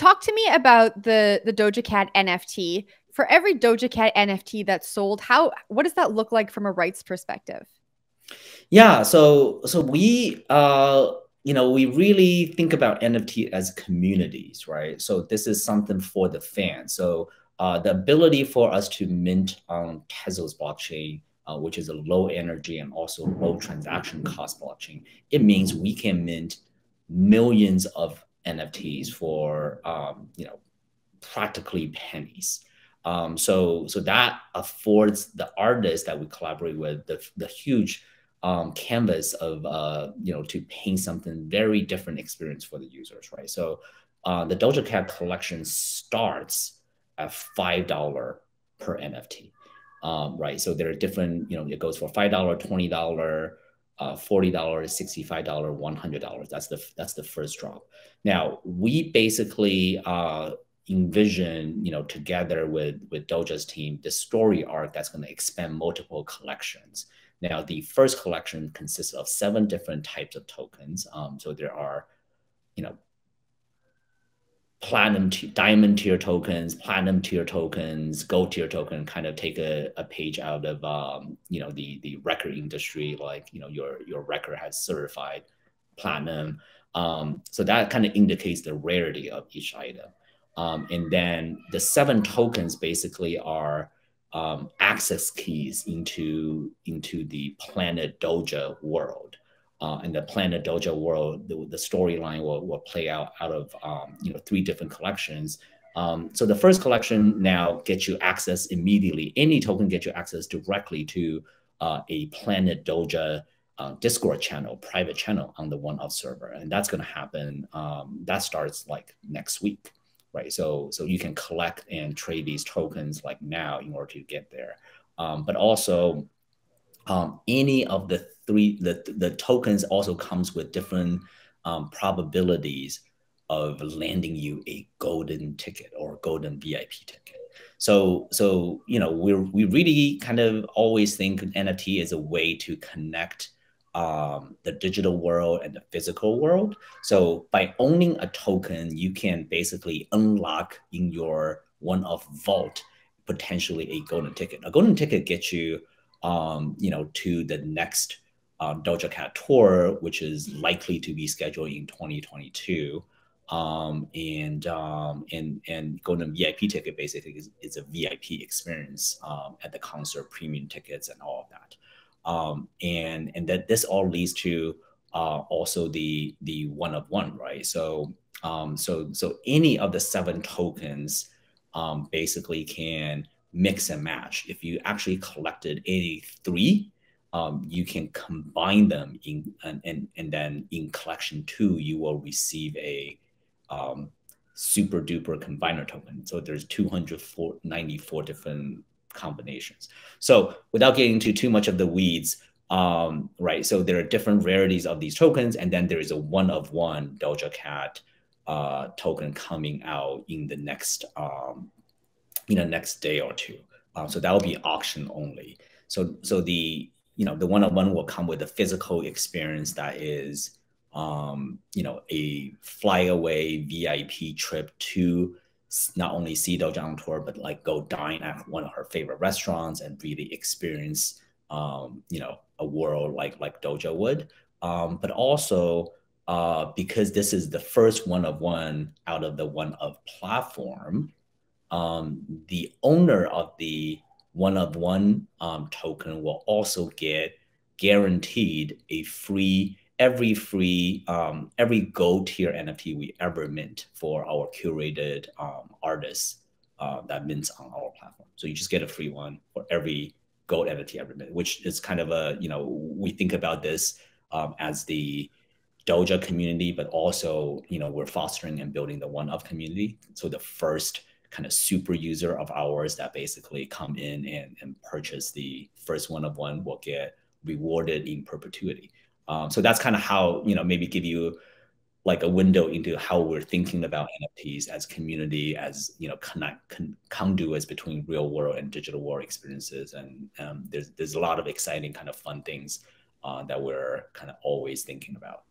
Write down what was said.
talk to me about the the Doja Cat NFT. For every Doja Cat NFT that's sold, how what does that look like from a rights perspective? Yeah, so so we uh you know we really think about NFT as communities, right? So this is something for the fans. So uh, the ability for us to mint on Tezos blockchain, uh, which is a low energy and also low transaction cost blockchain, it means we can mint millions of NFTs for um, you know practically pennies. Um, so so that affords the artists that we collaborate with the, the huge um, canvas of uh, you know to paint something very different experience for the users, right? So uh, the Doja Cat collection starts at five dollar per NFT, um, right? So there are different, you know, it goes for five dollar, twenty dollar, uh, forty dollars, sixty five dollar, one hundred dollars. That's the that's the first drop. Now we basically uh, envision, you know, together with with Doja's team, the story arc that's going to expand multiple collections. Now, the first collection consists of seven different types of tokens. Um, so there are, you know, platinum diamond tier tokens, platinum tier tokens, gold tier token kind of take a, a page out of um, you know the the record industry, like you know your your record has certified platinum. Um, so that kind of indicates the rarity of each item. Um, and then the seven tokens basically are um, access keys into into the Planet Doja world. Uh, the Planet Doja world, the, the storyline will, will play out out of um, you know three different collections. Um, so the first collection now gets you access immediately. Any token gets you access directly to uh, a Planet Doja uh, Discord channel, private channel on the OneOf server, and that's going to happen. Um, that starts like next week right? So so you can collect and trade these tokens like now in order to get there. Um, but also, um, any of the three the the tokens also comes with different um, probabilities of landing you a golden ticket or golden VIP ticket. So so you know we we really kind of always think NFT is a way to connect um, the digital world and the physical world. So by owning a token, you can basically unlock in your OneOf vault potentially a golden ticket. A golden ticket gets you, um, you know, to the next um, Doja Cat tour, which is likely to be scheduled in 2022. Um, and um, and and golden VIP ticket basically is, is a VIP experience um, at the concert, premium tickets, and all of that um, and and that this all leads to uh, also the the one of one, right? So um, so so any of the seven tokens um, basically can mix and match. If you actually collected any three, um, you can combine them in and, and and then in collection two you will receive a um, super duper combiner token. So there's 294 different combinations. So without getting into too much of the weeds, um, right? So there are different rarities of these tokens, and then there is a one of one Doja Cat uh, token coming out in the next um, in the next day or two. Um, so that will be auction only. So so the you know the one of one will come with a physical experience that is um, you know a flyaway VIP trip to not only see Doja on tour, but like go dine at one of her favorite restaurants and really experience, um, you know, a world like like Doja would. Um, but also uh, because this is the first OneOf one out of the one of platform, um, the owner of the one of one um, token will also get guaranteed a free every free, um, every gold tier NFT we ever mint for our curated um, artists uh, that mints on our platform. So you just get a free one for every gold NFT ever mint, which is kind of a, you know, we think about this um, as the Doja community, but also, you know, we're fostering and building the OneOf community. So the first kind of super user of ours that basically come in and, and purchase the first one of one will get rewarded in perpetuity. Um, so that's kind of how you know maybe give you like a window into how we're thinking about NFTs as community, as you know, connect con- conduits between real world and digital world experiences. And um, there's there's a lot of exciting kind of fun things uh, that we're kind of always thinking about.